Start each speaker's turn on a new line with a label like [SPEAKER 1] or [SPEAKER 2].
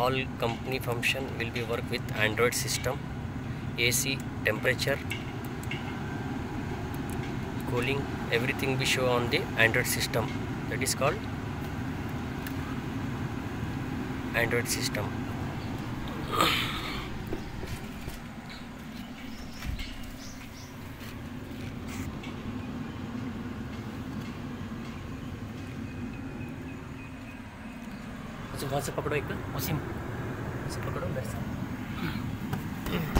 [SPEAKER 1] all company function will be work with android system ac temperature cooling everything we show on the android system. That is called android system वहाँ से पकड़ो एक वसीम से पकड़ो मेरे साथ